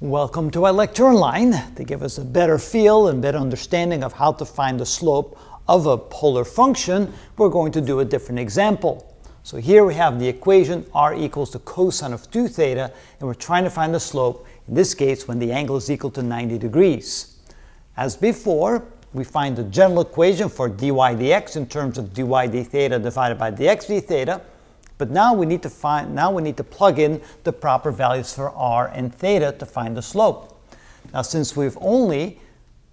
Welcome to ilectureonline. To give us a better feel and better understanding of how to find the slope of a polar function, we're going to do a different example. So here we have the equation r equals the cosine of 2 theta, and we're trying to find the slope, in this case when the angle is equal to 90 degrees. As before, we find the general equation for dy dx in terms of dy d theta divided by dx d theta, but now we need to find now we need to plug in the proper values for r and theta to find the slope. Now since we've only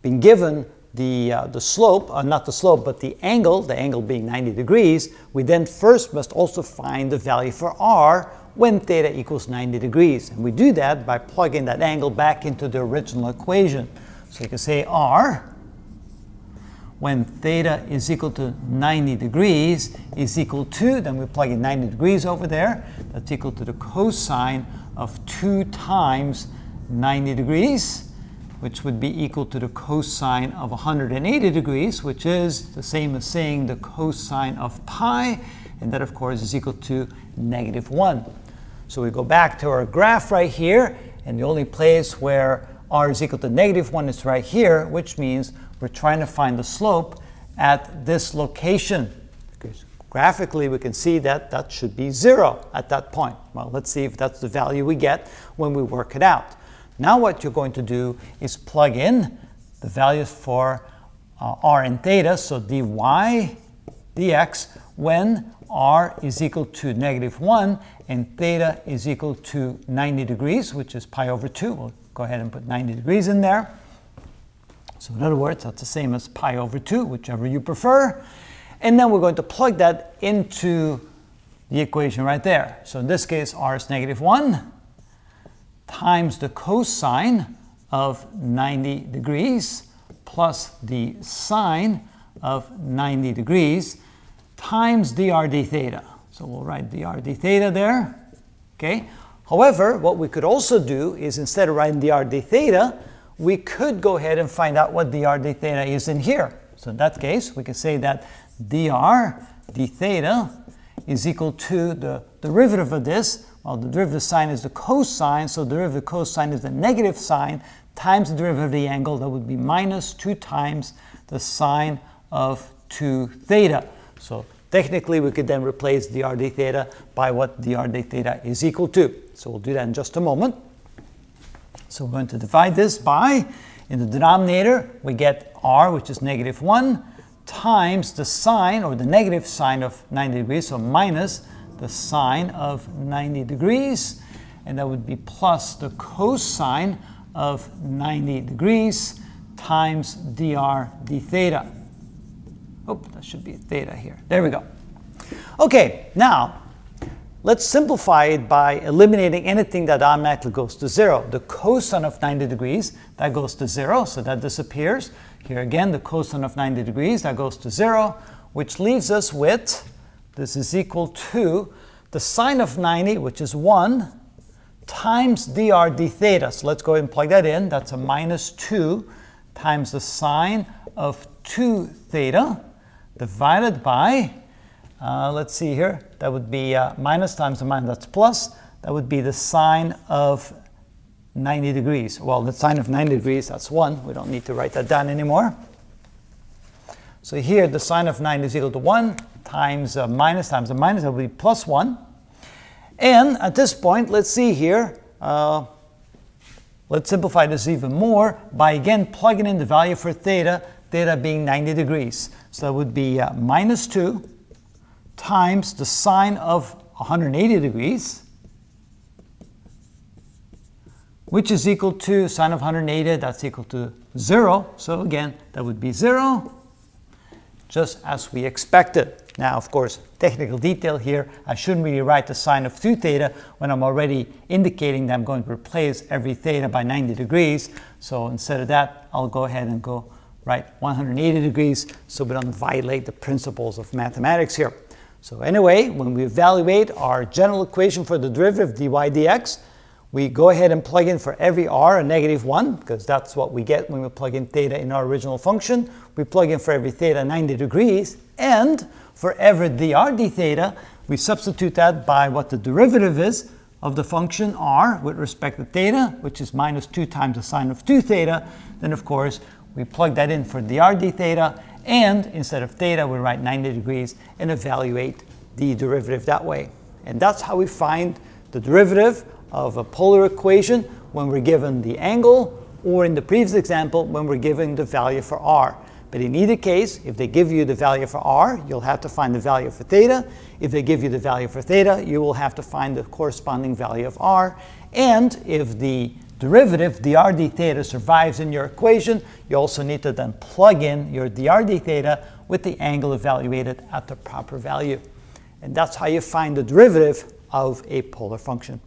been given the, uh, the slope, uh, not the slope, but the angle, the angle being 90 degrees, we then first must also find the value for r when theta equals 90 degrees. And we do that by plugging that angle back into the original equation. So you can say r when theta is equal to 90 degrees is equal to, then we plug in 90 degrees over there, that's equal to the cosine of 2 times 90 degrees, which would be equal to the cosine of 180 degrees, which is the same as saying the cosine of pi, and that of course is equal to negative 1. So we go back to our graph right here, and the only place where r is equal to negative 1 is right here, which means we're trying to find the slope at this location. Because graphically, we can see that that should be 0 at that point. Well, let's see if that's the value we get when we work it out. Now what you're going to do is plug in the values for uh, r and theta, so dy dx, when r is equal to negative 1 and theta is equal to 90 degrees, which is pi over 2. We'll go ahead and put 90 degrees in there. So in other words, that's the same as pi over 2, whichever you prefer. And then we're going to plug that into the equation right there. So in this case, r is negative 1 times the cosine of 90 degrees plus the sine of 90 degrees times dr d theta. So we'll write dr d theta there. Okay. However, what we could also do is instead of writing dr d theta, we could go ahead and find out what dr d theta is in here. So in that case, we can say that dr d theta is equal to the derivative of this. Well, the derivative sine is the cosine, so the derivative cosine is the negative sine times the derivative of the angle. That would be minus 2 times the sine of 2 theta. So technically, we could then replace dr d theta by what dr d theta is equal to. So we'll do that in just a moment. So we're going to divide this by, in the denominator, we get r, which is negative 1, times the sine, or the negative sine of 90 degrees, so minus the sine of 90 degrees, and that would be plus the cosine of 90 degrees times dr d theta. Oh, that should be theta here. There we go. Okay, now Let's simplify it by eliminating anything that automatically goes to zero. The cosine of 90 degrees, that goes to zero, so that disappears. Here again, the cosine of 90 degrees, that goes to zero, which leaves us with, this is equal to the sine of 90, which is 1, times dr d theta. So let's go ahead and plug that in. That's a minus 2 times the sine of 2 theta divided by uh, let's see here. That would be uh, minus times a minus, that's plus. That would be the sine of 90 degrees. Well, the sine of 90 degrees, that's 1. We don't need to write that down anymore. So here, the sine of 90 is equal to 1 times a minus times a minus. That would be plus 1. And at this point, let's see here. Uh, let's simplify this even more by again plugging in the value for theta, theta being 90 degrees. So that would be uh, minus 2 times the sine of 180 degrees, which is equal to sine of 180, that's equal to 0. So again, that would be 0, just as we expected. Now, of course, technical detail here, I shouldn't really write the sine of 2 theta when I'm already indicating that I'm going to replace every theta by 90 degrees. So instead of that, I'll go ahead and go write 180 degrees so we don't violate the principles of mathematics here. So anyway, when we evaluate our general equation for the derivative dy dx, we go ahead and plug in for every r a negative 1, because that's what we get when we plug in theta in our original function. We plug in for every theta 90 degrees, and for every dr d theta, we substitute that by what the derivative is, of the function r with respect to theta, which is minus 2 times the sine of 2 theta, then of course we plug that in for dr d theta, and instead of theta we write 90 degrees and evaluate the derivative that way. And that's how we find the derivative of a polar equation when we're given the angle, or in the previous example, when we're given the value for r. But in either case, if they give you the value for r, you'll have to find the value for theta. If they give you the value for theta, you will have to find the corresponding value of r. And if the derivative, dr d theta, survives in your equation, you also need to then plug in your dr d theta with the angle evaluated at the proper value. And that's how you find the derivative of a polar function.